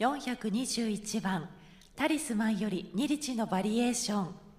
421番タリスマンよりニリチのバリエーション。